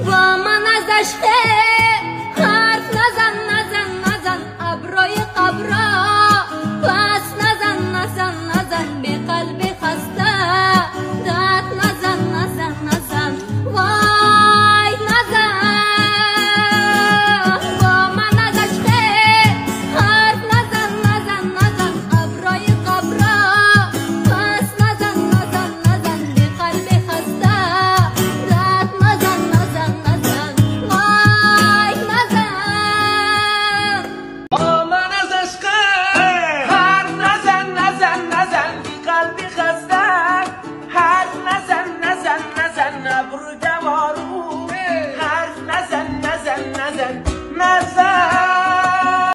Vamos nas das feiras 부를까